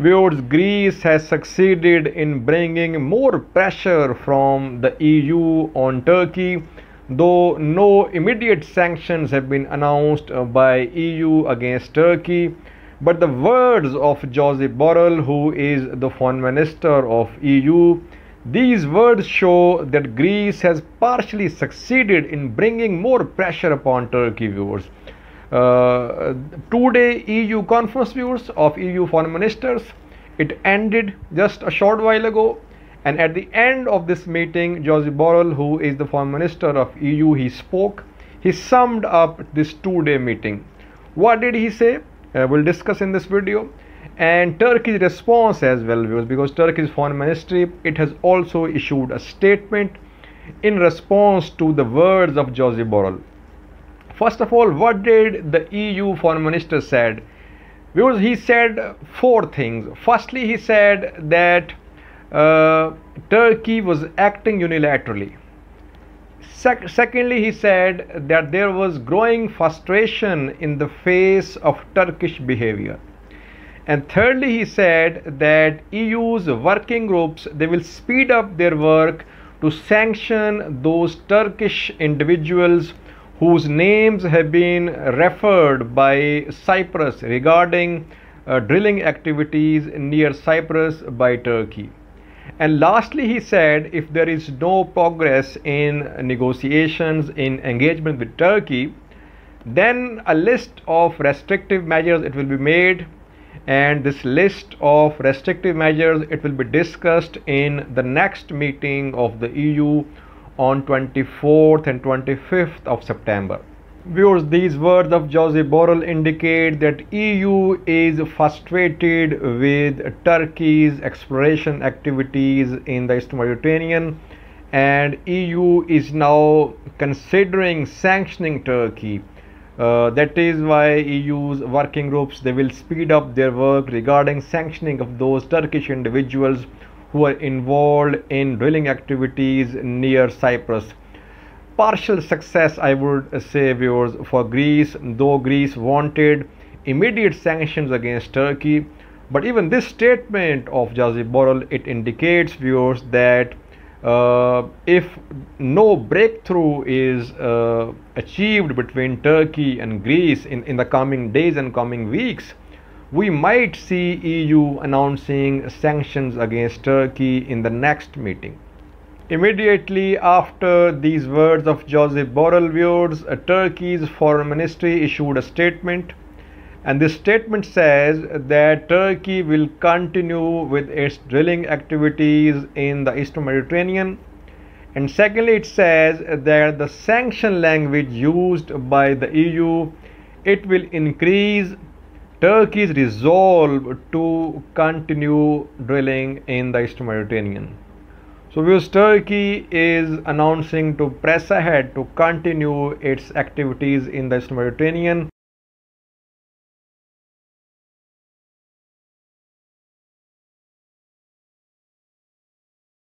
Viewers, Greece has succeeded in bringing more pressure from the EU on Turkey, though no immediate sanctions have been announced by EU against Turkey. But the words of Josep Borrell, who is the foreign minister of EU, these words show that Greece has partially succeeded in bringing more pressure upon Turkey viewers. Uh, two-day EU conference views of EU foreign ministers. It ended just a short while ago and at the end of this meeting, Josep Borrell, who is the foreign minister of EU, he spoke. He summed up this two-day meeting. What did he say? uh, we'll discuss in this video and Turkey's response as well because Turkey's foreign ministry it has also issued a statement in response to the words of Josep Borrell. First of all, what did the EU foreign minister said? Because he said four things. Firstly, he said that uh, Turkey was acting unilaterally. Sec secondly, he said that there was growing frustration in the face of Turkish behavior. And thirdly, he said that EU's working groups they will speed up their work to sanction those Turkish individuals whose names have been referred by Cyprus regarding uh, drilling activities near Cyprus by Turkey. And lastly, he said if there is no progress in negotiations, in engagement with Turkey, then a list of restrictive measures it will be made and this list of restrictive measures it will be discussed in the next meeting of the EU on 24th and 25th of September. Viewers, these words of Josep Borrell indicate that EU is frustrated with Turkey's exploration activities in the Eastern Mediterranean and EU is now considering sanctioning Turkey. Uh, that is why EU's working groups they will speed up their work regarding sanctioning of those Turkish individuals who are involved in drilling activities near Cyprus partial success, I would say, viewers, for Greece, though Greece wanted immediate sanctions against Turkey. But even this statement of Josep Borrell, it indicates, viewers, that uh, if no breakthrough is uh, achieved between Turkey and Greece in, in the coming days and coming weeks, we might see EU announcing sanctions against Turkey in the next meeting. Immediately after these words of Josep Borrell viewers, Turkey's foreign ministry issued a statement and this statement says that Turkey will continue with its drilling activities in the Eastern Mediterranean and secondly it says that the sanction language used by the EU it will increase Turkey's resolve to continue drilling in the Eastern Mediterranean. So because Turkey is announcing to press ahead to continue its activities in the Eastern Mediterranean